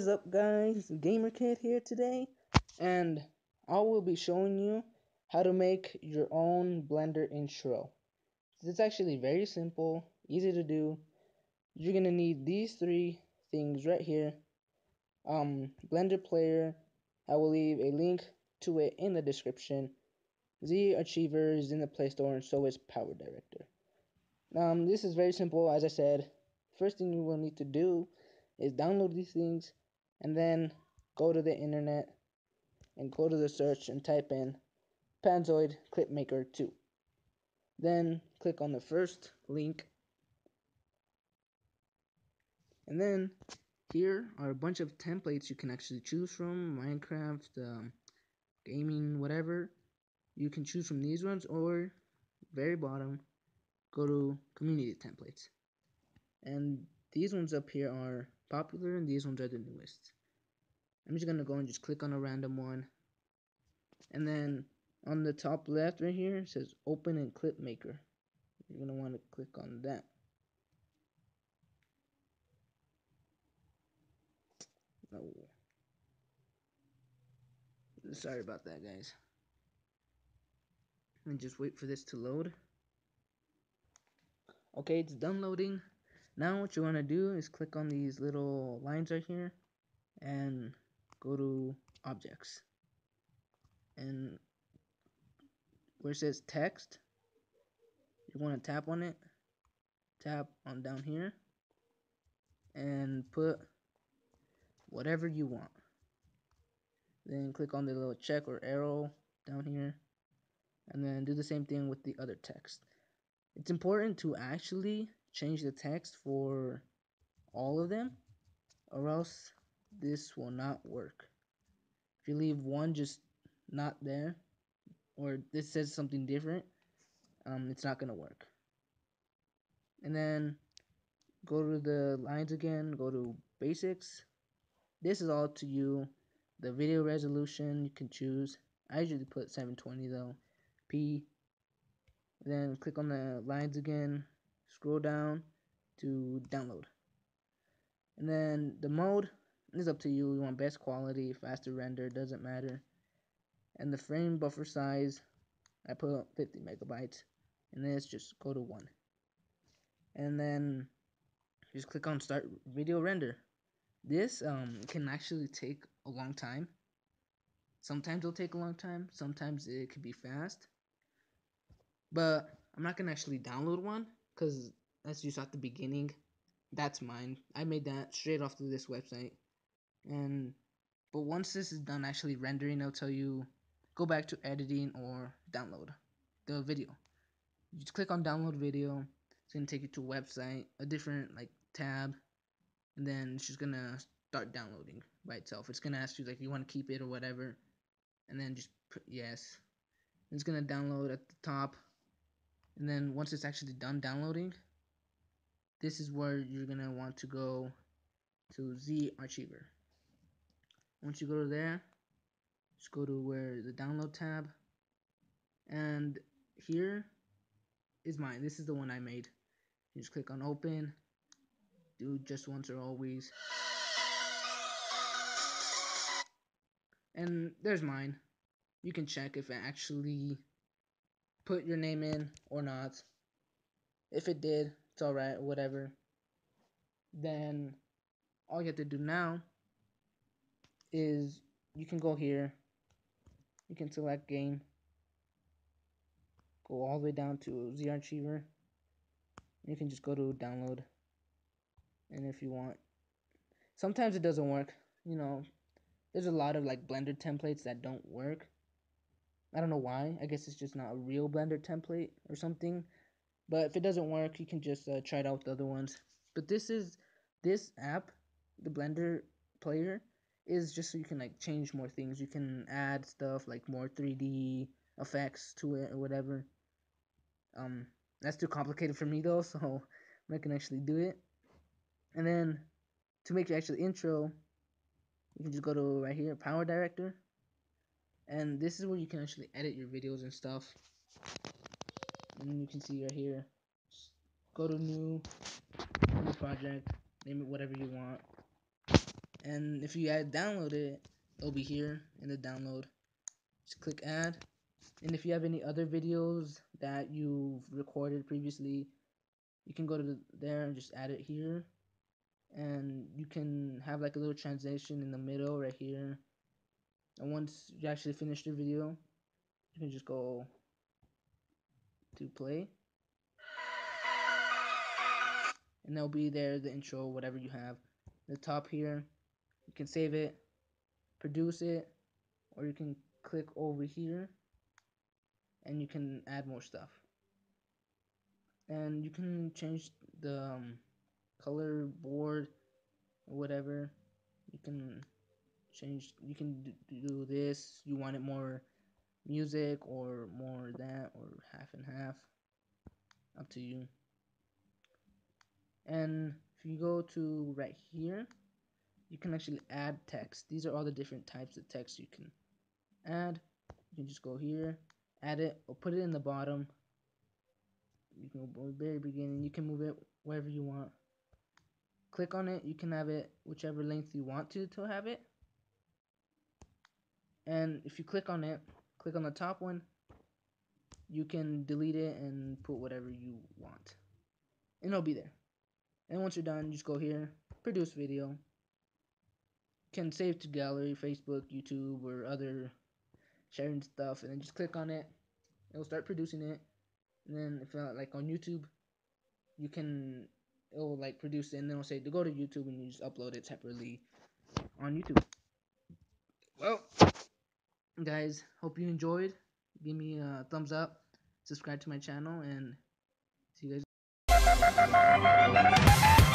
What is up guys, Gamer Kid here today, and I will be showing you how to make your own Blender intro. It's actually very simple, easy to do. You're gonna need these three things right here. Um, Blender Player, I will leave a link to it in the description. Z Archiver is in the Play Store and so is Power Director. Um, this is very simple, as I said. First thing you will need to do is download these things and then go to the internet and go to the search and type in Panzoid Clipmaker 2. Then click on the first link. And then here are a bunch of templates you can actually choose from Minecraft, um, gaming, whatever. You can choose from these ones or very bottom go to community templates. And these ones up here are popular and these ones are the newest. I'm just gonna go and just click on a random one. And then on the top left right here says open in clip maker. You're gonna want to click on that. No. Sorry about that guys. And just wait for this to load. Okay, it's done loading. Now what you want to do is click on these little lines right here and go to objects. And where it says text, you want to tap on it, tap on down here, and put whatever you want. Then click on the little check or arrow down here, and then do the same thing with the other text. It's important to actually change the text for all of them or else this will not work. If you leave one just not there or this says something different, um, it's not going to work. And then go to the lines again, go to basics. This is all to you. The video resolution you can choose. I usually put 720 though. P then click on the lines again, scroll down to download. And then the mode is up to you. You want best quality, faster render, doesn't matter. And the frame buffer size, I put 50 megabytes. And this just go to 1. And then just click on start video render. This um, can actually take a long time. Sometimes it'll take a long time, sometimes it can be fast. But I'm not gonna actually download one because that's just at the beginning. That's mine. I made that straight off to this website. And but once this is done actually rendering, I'll tell you go back to editing or download the video. You just click on download video. It's gonna take you to a website, a different like tab, and then it's just gonna start downloading by itself. It's gonna ask you like you want to keep it or whatever, and then just put yes. It's gonna download at the top and then once it's actually done downloading this is where you're gonna want to go to Z Archiver. Once you go to there just go to where the download tab. And here is mine. This is the one I made. You just click on open do just once or always. And there's mine. You can check if it actually put your name in or not. If it did, it's alright, whatever. Then all you have to do now is you can go here. You can select game. Go all the way down to Z. You can just go to download. And if you want. Sometimes it doesn't work. You know, there's a lot of like Blender templates that don't work. I don't know why. I guess it's just not a real Blender template or something. But if it doesn't work, you can just uh, try it out with the other ones. But this is this app, the Blender player, is just so you can like change more things. You can add stuff like more 3D effects to it or whatever. Um, that's too complicated for me though, so I can actually do it. And then to make your actual intro, you can just go to right here, Power Director and this is where you can actually edit your videos and stuff and you can see right here Just go to new new project name it whatever you want And if you add download it, it'll be here in the download. Just click add. And if you have any other videos that you've recorded previously, you can go to the, there and just add it here. And you can have like a little transition in the middle right here. And once you actually finish the video, you can just go to play. And there'll be there the intro, whatever you have. The top here, you can save it, produce it, or you can click over here and you can add more stuff. And you can change the um, color board or whatever. You can change, you can do this. You want it more music or more that or half and half. Up to you. And if you go to right here, you can actually add text. These are all the different types of text you can add. You can just go here, add it, or put it in the bottom. You can go very beginning. You can move it wherever you want. Click on it. You can have it whichever length you want to to have it. And if you click on it, click on the top one, you can delete it and put whatever you want. And it'll be there. And once you're done, just go here, produce video. Can save to gallery, Facebook, YouTube, or other sharing stuff, and then just click on it. It'll start producing it. And then if uh, like on YouTube, you can it'll like produce it, and then it'll say to go to YouTube, and you just upload it separately on YouTube. Well, guys, hope you enjoyed. Give me a thumbs up, subscribe to my channel, and see you guys.